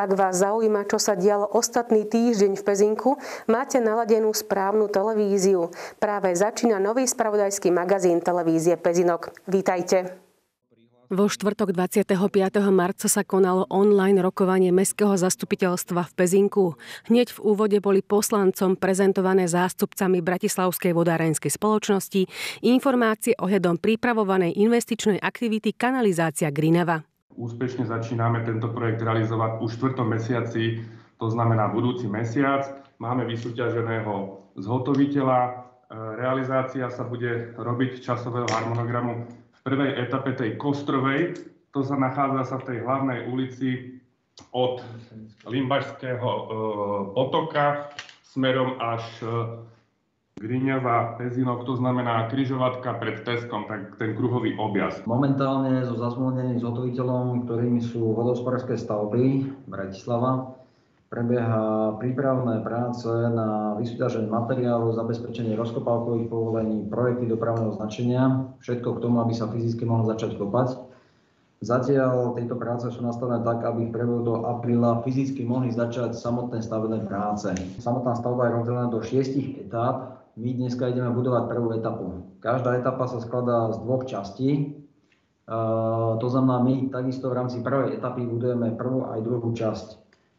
Ak vás zaujíma, čo sa dialo ostatný týždeň v Pezinku, máte naladenú správnu televíziu. Práve začína nový spravodajský magazín televízie Pezinok. Vítajte. Vo štvrtok 25. marca sa konalo online rokovanie Mestského zastupiteľstva v Pezinku. Hneď v úvode boli poslancom prezentované zástupcami Bratislavskej vodárenskej spoločnosti informácie ohľadom pripravovanej investičnej aktivity kanalizácia Grinava. Úspešne začíname tento projekt realizovať už v štvrtom mesiaci, to znamená budúci mesiac. Máme vysúťaženého zhotoviteľa, e, realizácia sa bude robiť časového harmonogramu v prvej etape tej Kostrovej, to sa nachádza sa v tej hlavnej ulici od Limbašského e, potoka smerom až e, Griňava, Pezinok, to znamená križovatka pred Teskom, tak ten kruhový objazd. Momentálne so zazvoleným zhotoviteľom, ktorými sú vodospodárske stavby Bratislava, prebieha prípravné práce na vysúťaženie materiálu, zabezpečenie rozkopávkových povolení, projekty dopravného značenia, všetko k tomu, aby sa fyzicky mohlo začať kopať. Zatiaľ tieto práce sú nastavené tak, aby v priebehu do apríla fyzicky mohli začať samotné stavebné práce. Samotná stavba je rozdelená do šiestich etáp. My dneska ideme budovať prvú etapu. Každá etapa sa skladá z dvoch častí. to znamená, my takisto v rámci prvej etapy budujeme prvú aj druhú časť.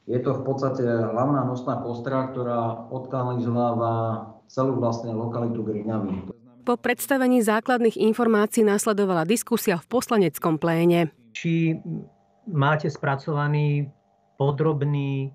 Je to v podstate hlavná nosná kostra, ktorá odkanalizováva celú vlastne lokalitu Griňavy. Po predstavení základných informácií nasledovala diskusia v poslaneckom pléne. Či máte spracovaný podrobný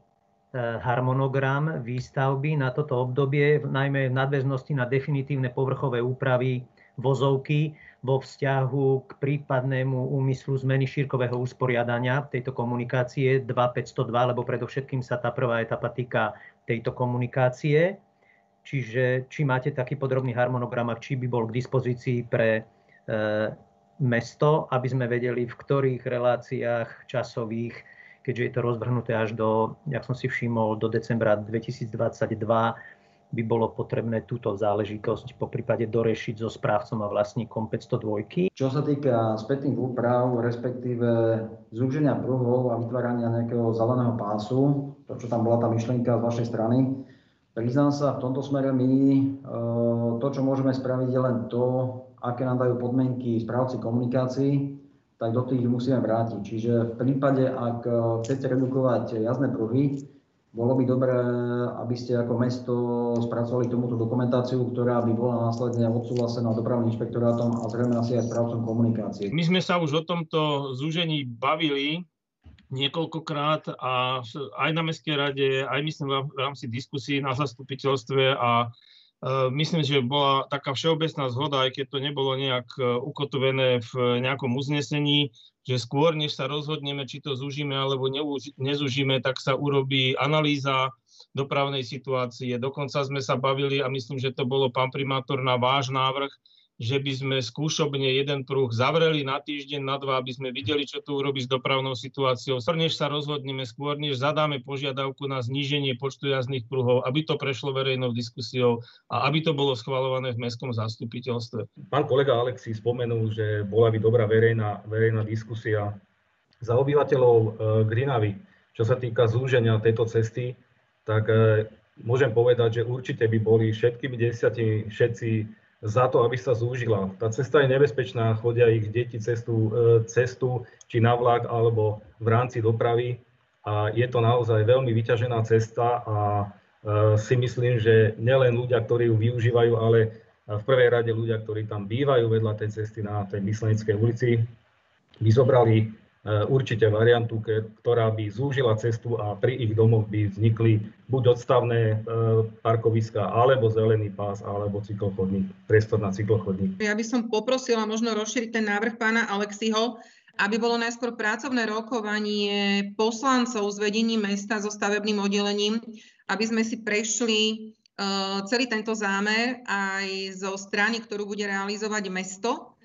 harmonogram výstavby na toto obdobie, najmä v nadväznosti na definitívne povrchové úpravy vozovky, vo vzťahu k prípadnému úmyslu zmeny šírkového usporiadania tejto komunikácie 2502, lebo predovšetkým sa tá prvá etapa týka tejto komunikácie. Čiže či máte taký podrobný harmonogram a či by bol k dispozícii pre e, mesto, aby sme vedeli, v ktorých reláciách časových, keďže je to rozvrhnuté až do, jak som si všimol, do decembra 2022, by bolo potrebné túto záležitosť po prípade dorešiť so správcom a vlastníkom 502. Čo sa týka spätných úprav, respektíve zúženia pruhov a vytvárania nejakého zeleného pásu, to, čo tam bola tá myšlienka z vašej strany, priznám sa, v tomto smere my e, to, čo môžeme spraviť, je len to, aké nám dajú podmienky správci komunikácií, tak do tých musíme vrátiť. Čiže v prípade, ak e, chcete redukovať jazdné pruhy, bolo by dobré, aby ste ako mesto spracovali tomuto dokumentáciu, ktorá by bola následne odsúhlasená dopravným inšpektorátom a zrejme asi aj správcom komunikácie. My sme sa už o tomto zúžení bavili niekoľkokrát a aj na Mestskej rade, aj myslím v rámci diskusí na zastupiteľstve a myslím, že bola taká všeobecná zhoda, aj keď to nebolo nejak e, ukotvené v nejakom uznesení, že skôr, než sa rozhodneme, či to zúžime alebo nezúžime, tak sa urobí analýza dopravnej situácie. Dokonca sme sa bavili, a myslím, že to bolo pán primátor na váš návrh, že by sme skúšobne jeden pruh zavreli na týždeň, na dva, aby sme videli, čo to urobí s dopravnou situáciou. Skôr než sa rozhodneme, skôr než zadáme požiadavku na zníženie počtu jazdných pruhov, aby to prešlo verejnou diskusiou a aby to bolo schvalované v mestskom zastupiteľstve. Pán kolega Alexi spomenul, že bola by dobrá verejná, verejná diskusia za obyvateľov e, Grinavy. Čo sa týka zúženia tejto cesty, tak e, môžem povedať, že určite by boli všetky desiatí, všetci za to, aby sa zúžila. Tá cesta je nebezpečná, chodia ich deti cestu, e, cestu či na vlak alebo v rámci dopravy a je to naozaj veľmi vyťažená cesta a e, si myslím, že nielen ľudia, ktorí ju využívajú, ale v prvej rade ľudia, ktorí tam bývajú vedľa tej cesty na tej Mysleneckej ulici, by zobrali E, určite variantu, ktorá by zúžila cestu a pri ich domoch by vznikli buď odstavné e, parkoviska, alebo zelený pás, alebo cyklochodník, priestor na cyklochodník. Ja by som poprosila možno rozšíriť ten návrh pána Alexiho, aby bolo najskôr pracovné rokovanie poslancov z vedením mesta so stavebným oddelením, aby sme si prešli e, celý tento zámer aj zo strany, ktorú bude realizovať mesto,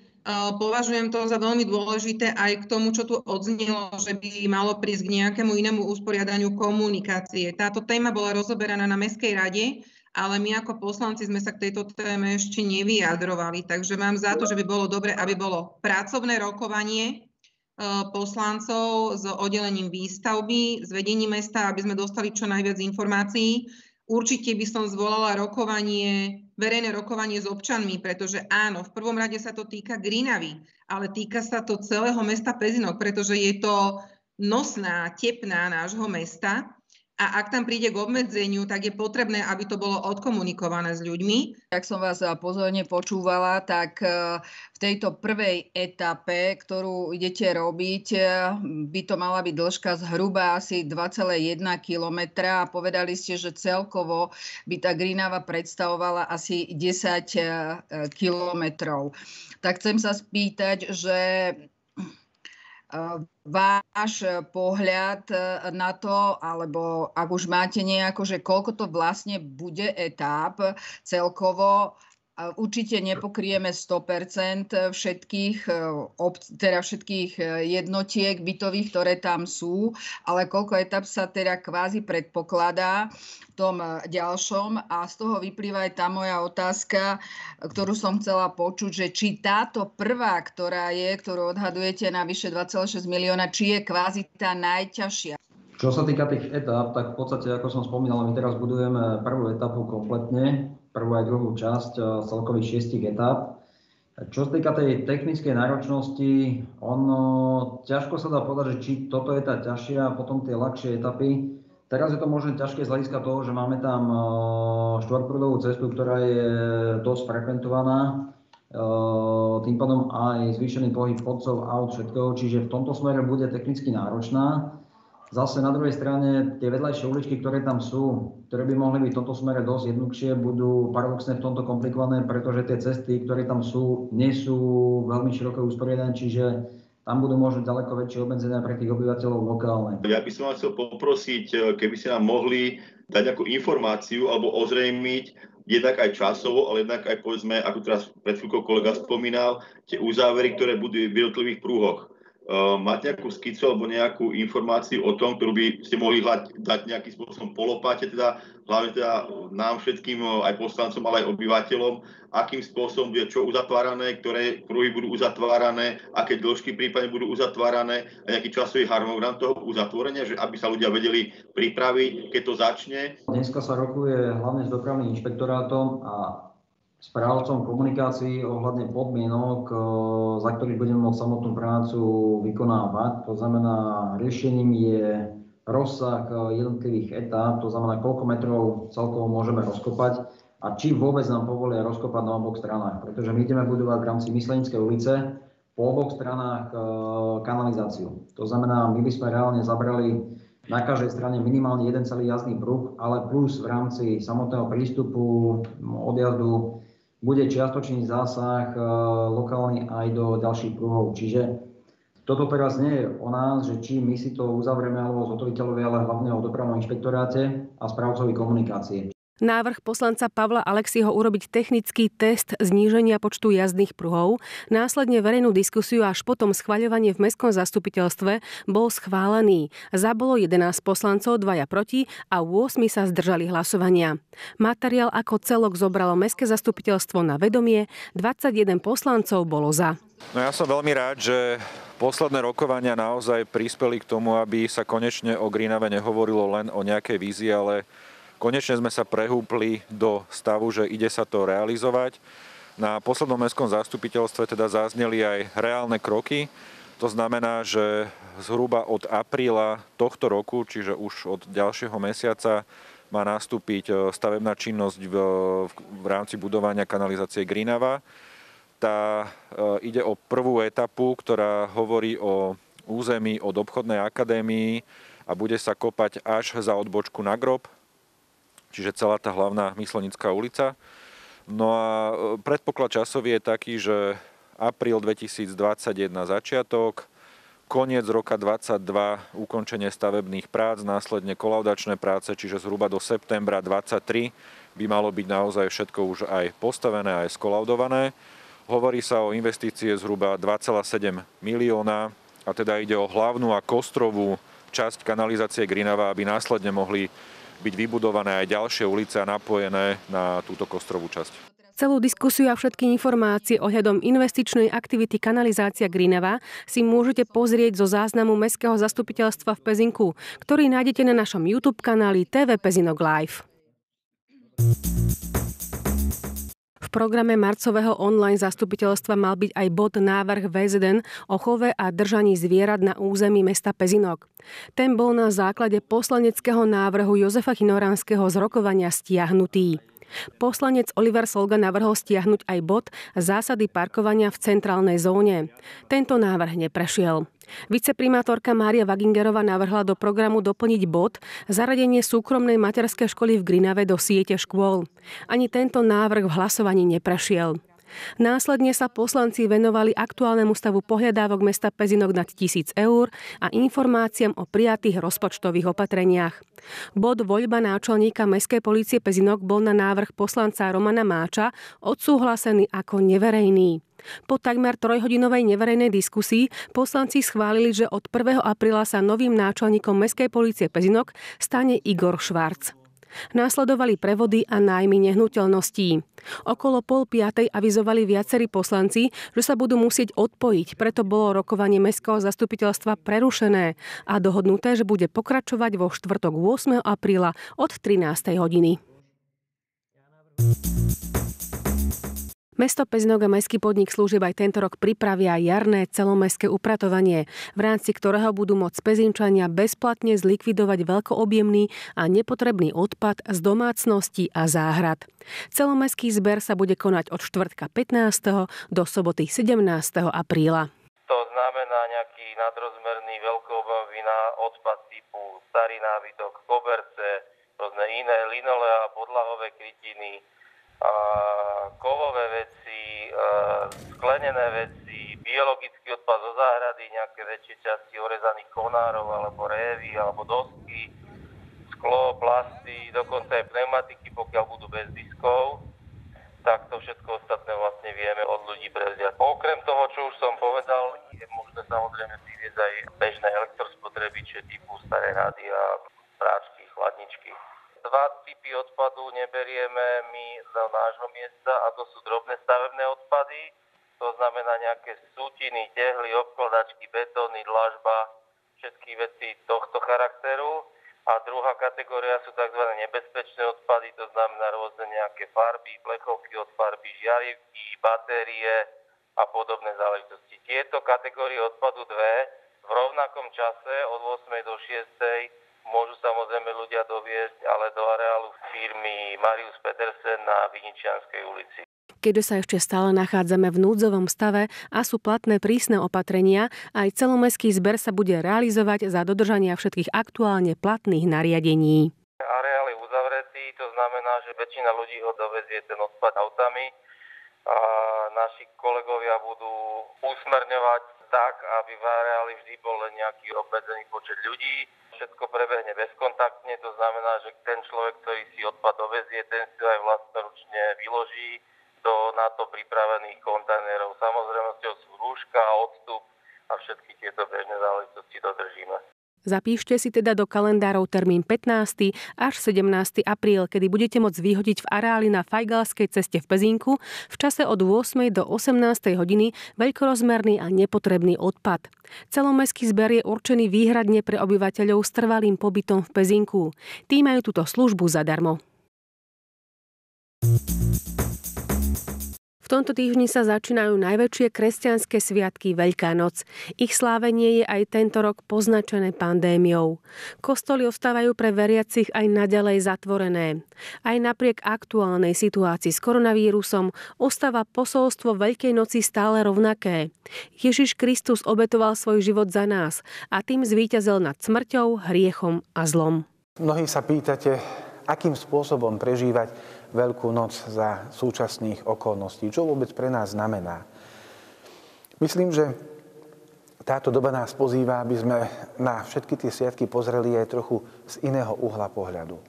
Považujem to za veľmi dôležité aj k tomu, čo tu odznelo, že by malo prísť k nejakému inému usporiadaniu komunikácie. Táto téma bola rozoberaná na Mestskej rade, ale my ako poslanci sme sa k tejto téme ešte nevyjadrovali, takže mám za to, že by bolo dobre, aby bolo pracovné rokovanie poslancov s oddelením výstavby, s vedením mesta, aby sme dostali čo najviac informácií. Určite by som zvolala rokovanie, verejné rokovanie s občanmi, pretože áno, v prvom rade sa to týka Grinavy, ale týka sa to celého mesta Pezinok, pretože je to nosná, tepná nášho mesta a ak tam príde k obmedzeniu, tak je potrebné, aby to bolo odkomunikované s ľuďmi. Ak som vás pozorne počúvala, tak e, v tejto prvej etape, ktorú idete robiť, e, by to mala byť dĺžka zhruba asi 2,1 km a povedali ste, že celkovo by tá Grínava predstavovala asi 10 e, kilometrov. Tak chcem sa spýtať, že váš pohľad na to, alebo ak už máte nejako, že koľko to vlastne bude etáp celkovo, Určite nepokrieme 100% všetkých, teda všetkých jednotiek bytových, ktoré tam sú, ale koľko etap sa teda kvázi predpokladá tom eh, ďalšom a z toho vyplýva aj tá moja otázka, ktorú som chcela počuť, že či táto prvá, ktorá je, ktorú odhadujete na vyše 2,6 milióna, či je kvázi tá najťažšia. Čo sa týka tých etap, tak v podstate, ako som spomínal, my teraz budujeme prvú etapu kompletne, prvú aj druhú časť eh, celkových šiestich etap. Čo sa týka tej technickej náročnosti, ono ťažko sa dá povedať, že či toto je tá ťažšia a potom tie ľahšie etapy. Teraz je to možno ťažké z hľadiska toho, že máme tam e, štvorprúdovú cestu, ktorá je dosť frekventovaná, e, tým pádom aj zvýšený pohyb chodcov, aut, všetkého, čiže v tomto smere bude technicky náročná. Zase na druhej strane tie vedľajšie uličky, ktoré tam sú, ktoré by mohli byť v tomto smere dosť jednoduchšie, budú paradoxne v tomto komplikované, pretože tie cesty, ktoré tam sú, nie sú veľmi široko usporiadané, čiže tam budú možno ďaleko väčšie obmedzenia pre tých obyvateľov lokálne. Ja by som vás chcel poprosiť, eh, keby ste nám mohli dať nejakú informáciu alebo ozrejmiť, jednak aj časovo, ale jednak aj povedzme, ako teraz pred chvíľkou kolega spomínal, tie uzávery, ktoré budú v jednotlivých prúhoch. Uh, máte nejakú skicu alebo nejakú informáciu o tom, ktorú by ste mohli hľať, dať nejakým spôsobom polopáte, teda hlavne teda nám všetkým, uh, aj poslancom, ale aj obyvateľom, akým spôsobom bude čo uzatvárané, ktoré pruhy budú uzatvárané, aké dĺžky prípadne budú uzatvárané a nejaký časový harmonogram toho uzatvorenia, že aby sa ľudia vedeli pripraviť, keď to začne. Dneska sa rokuje hlavne s dopravným inšpektorátom a správcom komunikácií ohľadne podmienok, e, za ktorých budeme môcť samotnú prácu vykonávať. To znamená, riešením je rozsah e, jednotlivých etáp, to znamená, koľko metrov celkovo môžeme rozkopať a či vôbec nám povolia rozkopať na oboch stranách. Pretože my ideme budovať v rámci Myslenickej ulice po oboch stranách e, kanalizáciu. To znamená, my by sme reálne zabrali na každej strane minimálne jeden celý jazdný pruh, ale plus v rámci samotného prístupu, odjazdu bude čiastočný zásah e, lokálny aj do ďalších pruhov. Čiže toto teraz nie je o nás, že či my si to uzavrieme alebo zhotoviteľovi, ale hlavne o dopravnom inšpektoráte a správcovi komunikácie. Návrh poslanca Pavla Alexiho urobiť technický test zníženia počtu jazdných pruhov, následne verejnú diskusiu až potom schvaľovanie v mestskom zastupiteľstve bol schválený. Zabolo 11 poslancov, dvaja proti a 8 sa zdržali hlasovania. Materiál ako celok zobralo mestské zastupiteľstvo na vedomie, 21 poslancov bolo za. No ja som veľmi rád, že posledné rokovania naozaj prispeli k tomu, aby sa konečne o Greenave nehovorilo len o nejakej vízii, ale Konečne sme sa prehúpli do stavu, že ide sa to realizovať. Na poslednom mestskom zastupiteľstve teda zazneli aj reálne kroky. To znamená, že zhruba od apríla tohto roku, čiže už od ďalšieho mesiaca, má nastúpiť e, stavebná činnosť v, v rámci budovania kanalizácie Grínava. Tá e, ide o prvú etapu, ktorá hovorí o území od obchodnej akadémii a bude sa kopať až za odbočku na grob, čiže celá tá hlavná Myslenická ulica. No a e, predpoklad časový je taký, že apríl 2021 začiatok, koniec roka 2022 ukončenie stavebných prác, následne kolaudačné práce, čiže zhruba do septembra 2023 by malo byť naozaj všetko už aj postavené, aj skolaudované. Hovorí sa o investície zhruba 2,7 milióna a teda ide o hlavnú a kostrovú časť kanalizácie Grinava, aby následne mohli byť vybudované aj ďalšie ulice a napojené na túto kostrovú časť. Celú diskusiu a všetky informácie ohľadom investičnej aktivity kanalizácia Grinava si môžete pozrieť zo záznamu Mestského zastupiteľstva v Pezinku, ktorý nájdete na našom YouTube kanáli TV Pezinok Live. Programe marcového online zastupiteľstva mal byť aj bod návrh VZN o chove a držaní zvierat na území mesta Pezinok. Ten bol na základe poslaneckého návrhu Jozefa Chinoránskeho z rokovania stiahnutý. Poslanec Oliver Solga navrhol stiahnuť aj bod zásady parkovania v centrálnej zóne. Tento návrh neprešiel. Viceprimátorka Mária Wagingerová navrhla do programu doplniť bod zaradenie súkromnej materskej školy v Grinave do siete škôl. Ani tento návrh v hlasovaní neprešiel. Následne sa poslanci venovali aktuálnemu stavu pohľadávok mesta Pezinok nad 1000 eur a informáciám o prijatých rozpočtových opatreniach. Bod voľba náčelníka Mestskej policie Pezinok bol na návrh poslanca Romana Máča odsúhlasený ako neverejný. Po takmer trojhodinovej neverejnej diskusii poslanci schválili, že od 1. apríla sa novým náčelníkom Mestskej policie Pezinok stane Igor Švarc. Následovali prevody a nájmy nehnuteľností. Okolo pol piatej avizovali viacerí poslanci, že sa budú musieť odpojiť, preto bolo rokovanie Mestského zastupiteľstva prerušené a dohodnuté, že bude pokračovať vo štvrtok 8. apríla od 13. hodiny. Mesto Pezinok a Mestský podnik služieb aj tento rok pripravia jarné celomestské upratovanie, v rámci ktorého budú môcť Pezinčania bezplatne zlikvidovať veľkoobjemný a nepotrebný odpad z domácností a záhrad. Celomestský zber sa bude konať od štvrtka 15. do soboty 17. apríla. To znamená nejaký nadrozmerný veľkoobjemový odpad typu starý nábytok, koberce, rôzne iné linole a podlahové krytiny, kovové veci, sklenené veci, biologický odpad zo záhrady, nejaké väčšie časti orezaných konárov alebo révy alebo dosky, sklo, plasty, dokonca aj pneumatiky, pokiaľ budú bez diskov, tak to všetko ostatné vlastne vieme od ľudí prevziať. Okrem toho, čo už som povedal, je možné samozrejme priviesť aj bežné elektrospotreby, typu staré rádia, práčky, chladničky dva typy odpadu neberieme my do nášho miesta a to sú drobné stavebné odpady, to znamená nejaké sútiny, tehly, obkladačky, betóny, dlažba, všetky veci tohto charakteru. A druhá kategória sú tzv. nebezpečné odpady, to znamená rôzne nejaké farby, plechovky od farby, žiarivky, batérie a podobné záležitosti. Tieto kategórie odpadu dve v rovnakom čase od 8. do 6 môžu samozrejme ľudia doviezť, ale do areálu firmy Marius Petersen na Viničianskej ulici. Keďže sa ešte stále nachádzame v núdzovom stave a sú platné prísne opatrenia, aj celomestský zber sa bude realizovať za dodržania všetkých aktuálne platných nariadení. Areál je uzavretý, to znamená, že väčšina ľudí ho dovezie ten odpad autami a naši kolegovia budú usmerňovať tak, aby v areáli vždy bol len nejaký obmedzený počet ľudí všetko prebehne bezkontaktne, to znamená, že ten človek, ktorý si odpad dovezie, ten si aj vlastnoručne vyloží do na to pripravených kontajnerov. Samozrejme, sú rúška, odstup a všetky tieto bežné záležitosti dodržíme. Zapíšte si teda do kalendárov termín 15. až 17. apríl, kedy budete môcť vyhodiť v areáli na Fajgalskej ceste v Pezinku v čase od 8. do 18. hodiny veľkorozmerný a nepotrebný odpad. Celomestský zber je určený výhradne pre obyvateľov s trvalým pobytom v Pezinku. Tí majú túto službu zadarmo tomto týždni sa začínajú najväčšie kresťanské sviatky Veľká noc. Ich slávenie je aj tento rok poznačené pandémiou. Kostoly ostávajú pre veriacich aj naďalej zatvorené. Aj napriek aktuálnej situácii s koronavírusom ostáva posolstvo Veľkej noci stále rovnaké. Ježiš Kristus obetoval svoj život za nás a tým zvíťazil nad smrťou, hriechom a zlom. Mnohí sa pýtate, akým spôsobom prežívať Veľkú noc za súčasných okolností. Čo vôbec pre nás znamená? Myslím, že táto doba nás pozýva, aby sme na všetky tie sviatky pozreli aj trochu z iného uhla pohľadu.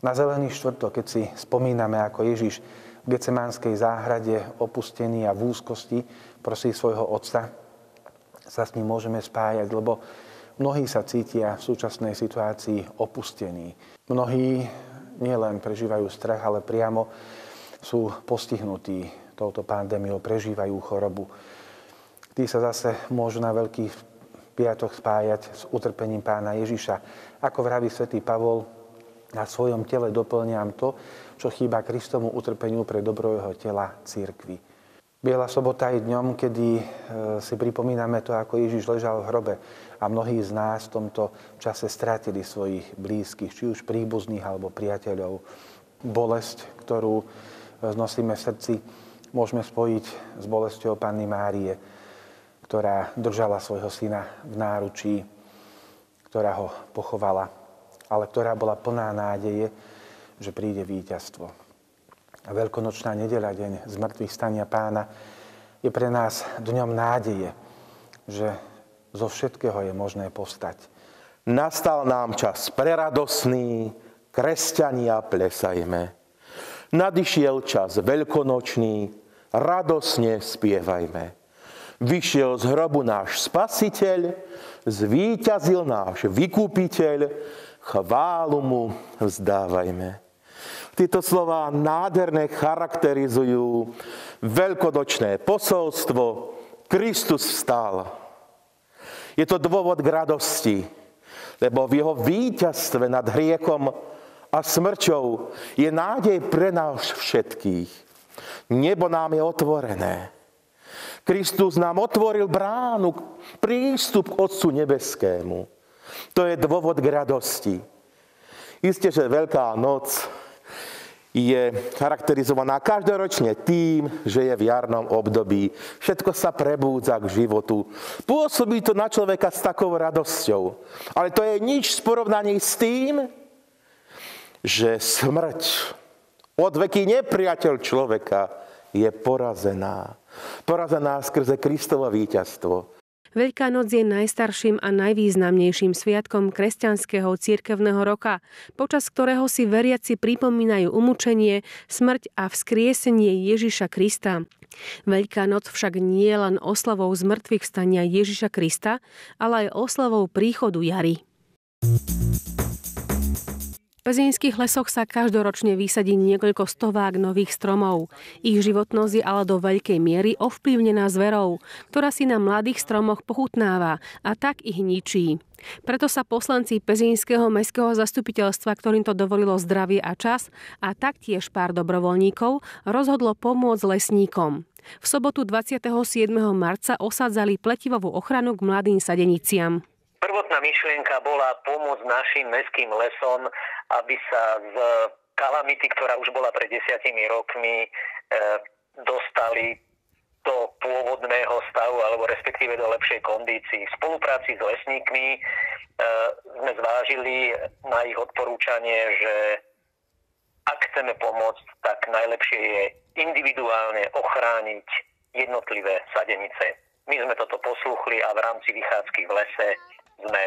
Na zelený štvrtok, keď si spomíname, ako Ježiš v Gecemánskej záhrade opustený a v úzkosti prosí svojho otca, sa s ním môžeme spájať, lebo mnohí sa cítia v súčasnej situácii opustení. Mnohí nielen prežívajú strach, ale priamo sú postihnutí touto pandémiou, prežívajú chorobu. Tí sa zase môžu na Veľký piatok spájať s utrpením pána Ježiša. Ako vraví svätý Pavol, na svojom tele doplňam to, čo chýba Kristomu utrpeniu pre dobro jeho tela církvy. Biela sobota je dňom, kedy e, si pripomíname to, ako Ježiš ležal v hrobe a mnohí z nás v tomto čase stratili svojich blízkych, či už príbuzných alebo priateľov. Bolesť, ktorú e, nosíme v srdci, môžeme spojiť s bolesťou Panny Márie, ktorá držala svojho syna v náručí, ktorá ho pochovala, ale ktorá bola plná nádeje, že príde víťazstvo. A veľkonočná nedeľa, deň zmrtvých stania pána, je pre nás dňom nádeje, že zo všetkého je možné postať. Nastal nám čas preradosný, kresťania plesajme. Nadišiel čas veľkonočný, radosne spievajme. Vyšiel z hrobu náš spasiteľ, zvíťazil náš vykúpiteľ, chválu mu vzdávajme. Tieto slova nádherné charakterizujú veľkonočné posolstvo. Kristus vstal. Je to dôvod k radosti, lebo v jeho víťazstve nad hriechom a smrťou je nádej pre nás všetkých. Nebo nám je otvorené. Kristus nám otvoril bránu, prístup k Otcu Nebeskému. To je dôvod k radosti. Isté, že Veľká noc je charakterizovaná každoročne tým, že je v jarnom období. Všetko sa prebúdza k životu. Pôsobí to na človeka s takou radosťou. Ale to je nič v porovnaní s tým, že smrť, odveký nepriateľ človeka, je porazená. Porazená skrze Kristovo víťazstvo. Veľká noc je najstarším a najvýznamnejším sviatkom kresťanského cirkevného roka, počas ktorého si veriaci pripomínajú umúčenie, smrť a vzkriesenie Ježiša Krista. Veľká noc však nie je len oslavou zmrtvých stania Ježiša Krista, ale aj oslavou príchodu jary. V pezínskych lesoch sa každoročne vysadí niekoľko stovák nových stromov. Ich životnosť je ale do veľkej miery ovplyvnená zverou, ktorá si na mladých stromoch pochutnáva a tak ich ničí. Preto sa poslanci Pezínskeho mestského zastupiteľstva, ktorým to dovolilo zdravie a čas, a taktiež pár dobrovoľníkov, rozhodlo pomôcť lesníkom. V sobotu 27. marca osádzali pletivovú ochranu k mladým sadeniciam. Prvotná myšlienka bola pomôcť našim mestským lesom, aby sa z kalamity, ktorá už bola pred desiatimi rokmi, e, dostali do pôvodného stavu alebo respektíve do lepšej kondícii. V spolupráci s lesníkmi e, sme zvážili na ich odporúčanie, že ak chceme pomôcť, tak najlepšie je individuálne ochrániť jednotlivé sadenice. My sme toto posluchli a v rámci vychádzky v lese sme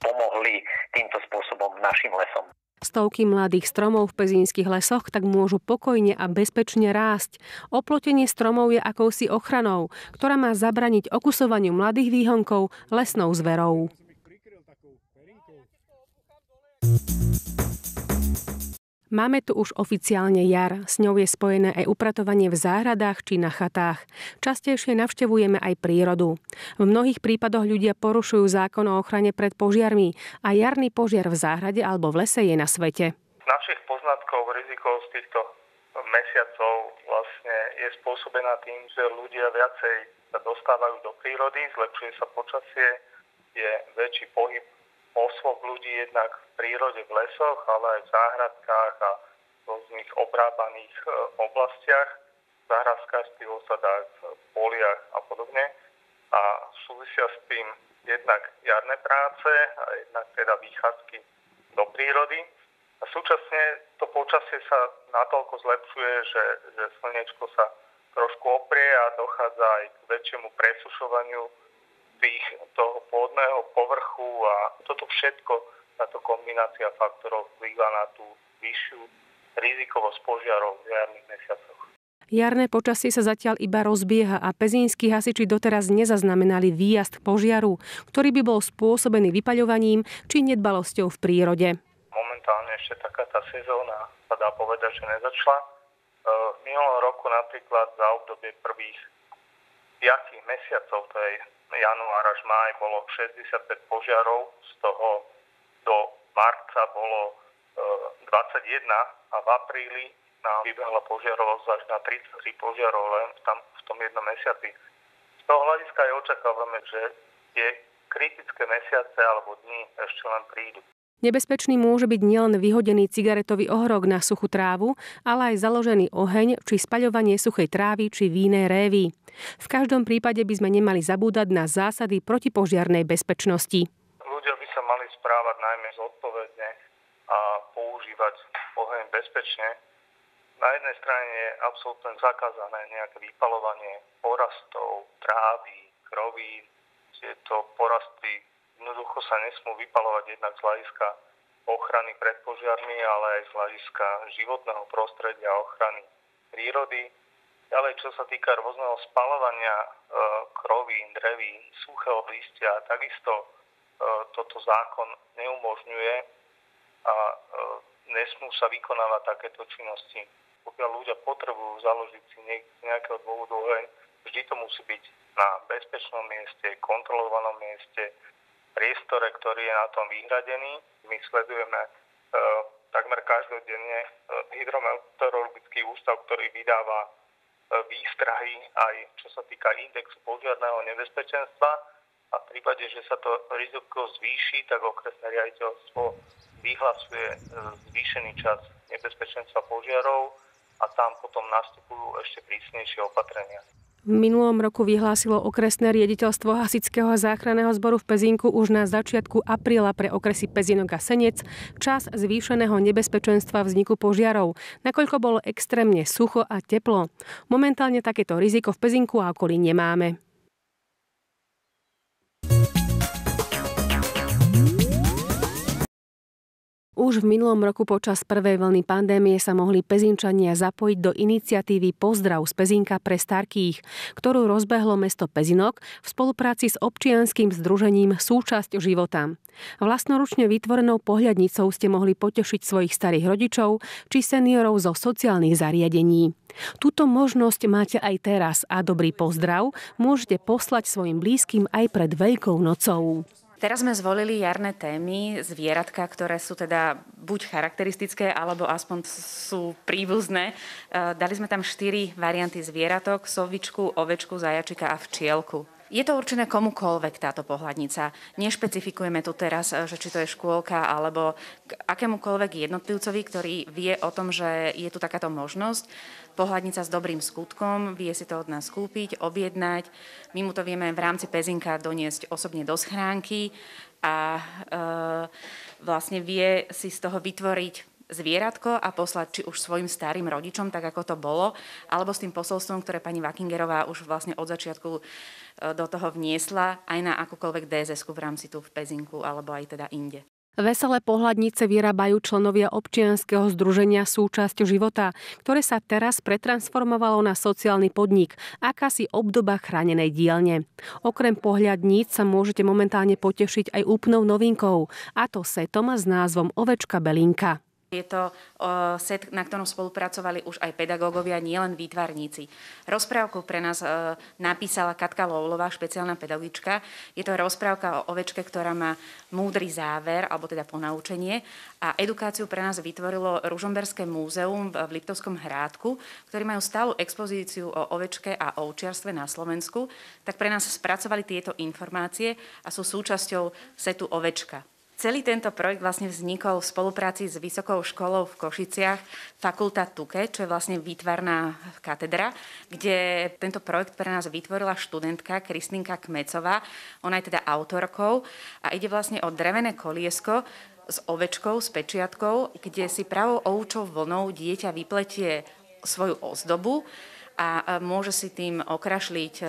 pomohli týmto spôsobom našim lesom. Stovky mladých stromov v pezínskych lesoch tak môžu pokojne a bezpečne rásť. Oplotenie stromov je akousi ochranou, ktorá má zabraniť okusovaniu mladých výhonkov lesnou zverou. Máme tu už oficiálne jar, s ňou je spojené aj upratovanie v záhradách či na chatách. Častejšie navštevujeme aj prírodu. V mnohých prípadoch ľudia porušujú zákon o ochrane pred požiarmi a jarný požiar v záhrade alebo v lese je na svete. Našich poznatkov riziko z týchto mesiacov vlastne je spôsobená tým, že ľudia viacej sa dostávajú do prírody, zlepšuje sa počasie, je väčší pohyb osôb ľudí jednak v prírode, v lesoch, ale aj v záhradkách a v rôznych obrábaných e, oblastiach, záhradkárských osadách, poliach a podobne. A súvisia s tým jednak jarné práce a jednak teda výchádzky do prírody. A súčasne to počasie sa natoľko zlepšuje, že, že slnečko sa trošku oprie a dochádza aj k väčšiemu presušovaniu tých, toho pôdneho povrchu a toto všetko, táto kombinácia faktorov vplyvá na tú vyššiu rizikovosť požiarov v jarných mesiacoch. Jarné počasie sa zatiaľ iba rozbieha a pezínsky hasiči doteraz nezaznamenali výjazd požiaru, ktorý by bol spôsobený vypaľovaním či nedbalosťou v prírode. Momentálne ešte taká tá sezóna sa dá povedať, že nezačala. E, minulom roku napríklad za obdobie prvých 5 mesiacov, to je január až máj, bolo 65 požiarov, z toho do marca bolo 21 e, a v apríli nám vybehla požiarovosť až na 33 požiarov len tam, v tom jednom mesiaci. Z toho hľadiska aj očakávame, že tie kritické mesiace alebo dni ešte len prídu. Nebezpečný môže byť nielen vyhodený cigaretový ohrok na suchú trávu, ale aj založený oheň či spaľovanie suchej trávy či vínej révy. V každom prípade by sme nemali zabúdať na zásady protipožiarnej bezpečnosti. Ľudia by sa mali správať najmä zodpovedne a používať oheň bezpečne. Na jednej strane je absolútne zakázané nejaké vypalovanie porastov, trávy, krovín. Tieto porasty jednoducho sa nesmú vypalovať jednak z hľadiska ochrany pred požiarmi, ale aj z hľadiska životného prostredia a ochrany prírody. Ďalej, čo sa týka rôzneho spalovania e, krovín, drevín, suchého listia, takisto e, toto zákon neumožňuje a e, nesmú sa vykonávať takéto činnosti. Pokiaľ ľudia potrebujú založiť si nejakého dôvodu oheň, vždy to musí byť na bezpečnom mieste, kontrolovanom mieste, priestore, ktorý je na tom vyhradený. My sledujeme e, takmer každodenne e, hydrometeorologický ústav, ktorý vydáva výstrahy aj čo sa týka indexu požiarného nebezpečenstva a v prípade, že sa to riziko zvýši, tak okresné riaditeľstvo vyhlasuje e, zvýšený čas nebezpečenstva požiarov a tam potom nastupujú ešte prísnejšie opatrenia. V minulom roku vyhlásilo okresné riaditeľstvo Hasického záchranného zboru v Pezinku už na začiatku apríla pre okresy Pezinok a Senec čas zvýšeného nebezpečenstva vzniku požiarov, nakoľko bolo extrémne sucho a teplo. Momentálne takéto riziko v Pezinku a okolí nemáme. Už v minulom roku počas prvej vlny pandémie sa mohli Pezinčania zapojiť do iniciatívy Pozdrav z Pezinka pre starkých, ktorú rozbehlo mesto Pezinok v spolupráci s občianským združením Súčasť života. Vlastnoručne vytvorenou pohľadnicou ste mohli potešiť svojich starých rodičov či seniorov zo sociálnych zariadení. Túto možnosť máte aj teraz a dobrý pozdrav môžete poslať svojim blízkym aj pred Veľkou nocou. Teraz sme zvolili jarné témy, zvieratka, ktoré sú teda buď charakteristické, alebo aspoň sú príbuzné. E, dali sme tam štyri varianty zvieratok, sovičku, ovečku, zajačika a včielku. Je to určené komukoľvek táto pohľadnica. Nešpecifikujeme tu teraz, že či to je škôlka alebo k akémukoľvek jednotlivcovi, ktorý vie o tom, že je tu takáto možnosť. Pohľadnica s dobrým skutkom, vie si to od nás kúpiť, objednať. My mu to vieme v rámci pezinka doniesť osobne do schránky a e, vlastne vie si z toho vytvoriť zvieratko a poslať či už svojim starým rodičom, tak ako to bolo, alebo s tým posolstvom, ktoré pani Vakingerová už vlastne od začiatku e, do toho vniesla, aj na akúkoľvek dss v rámci tu v Pezinku, alebo aj teda inde. Veselé pohľadnice vyrábajú členovia občianskeho združenia Súčasť života, ktoré sa teraz pretransformovalo na sociálny podnik, akási obdoba chránenej dielne. Okrem pohľadníc sa môžete momentálne potešiť aj úplnou novinkou, a to setom s názvom Ovečka Belinka. Je to set, na ktorom spolupracovali už aj pedagógovia, nielen výtvarníci. Rozprávku pre nás napísala Katka Lovlová, špeciálna pedagogička. Je to rozprávka o ovečke, ktorá má múdry záver, alebo teda ponaučenie. A edukáciu pre nás vytvorilo Ružomberské múzeum v Liptovskom hrádku, ktorí majú stálu expozíciu o ovečke a ovčiarstve na Slovensku. Tak pre nás spracovali tieto informácie a sú súčasťou setu Ovečka. Celý tento projekt vlastne vznikol v spolupráci s Vysokou školou v Košiciach, Fakulta Tuke, čo je vlastne výtvarná katedra, kde tento projekt pre nás vytvorila študentka Kristinka Kmecová. Ona je teda autorkou a ide vlastne o drevené koliesko s ovečkou, s pečiatkou, kde si pravou oučou vlnou dieťa vypletie svoju ozdobu a môže si tým okrašliť e,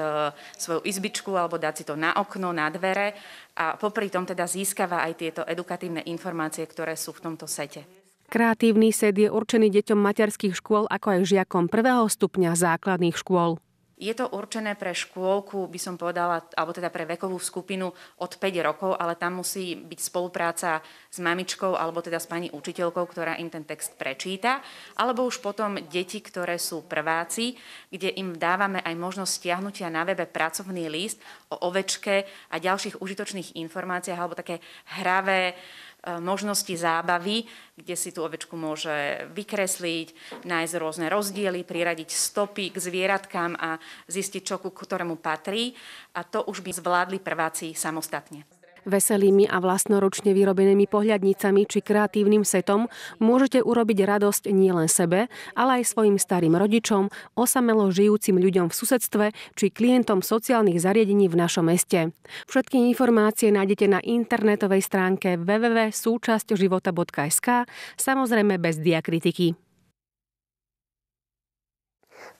svoju izbičku alebo dať si to na okno, na dvere a popri tom teda získava aj tieto edukatívne informácie, ktoré sú v tomto sete. Kreatívny set je určený deťom materských škôl ako aj žiakom prvého stupňa základných škôl. Je to určené pre škôlku, by som povedala, alebo teda pre vekovú skupinu od 5 rokov, ale tam musí byť spolupráca s mamičkou alebo teda s pani učiteľkou, ktorá im ten text prečíta, alebo už potom deti, ktoré sú prváci, kde im dávame aj možnosť stiahnutia na webe pracovný list o ovečke a ďalších užitočných informáciách alebo také hravé možnosti zábavy, kde si tú ovečku môže vykresliť, nájsť rôzne rozdiely, priradiť stopy k zvieratkám a zistiť, čo ku ktorému patrí. A to už by zvládli prváci samostatne. Veselými a vlastnoručne vyrobenými pohľadnicami či kreatívnym setom môžete urobiť radosť nielen sebe, ale aj svojim starým rodičom, osamelo žijúcim ľuďom v susedstve či klientom sociálnych zariadení v našom meste. Všetky informácie nájdete na internetovej stránke www.súčasťoživota.sk, samozrejme bez diakritiky.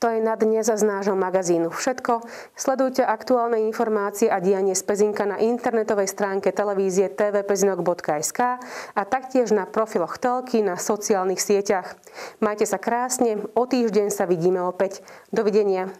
To je na dnes z nášho magazínu všetko. Sledujte aktuálne informácie a dianie z Pezinka na internetovej stránke televízie tvpezinok.sk a taktiež na profiloch telky na sociálnych sieťach. Majte sa krásne, o týždeň sa vidíme opäť. Dovidenia.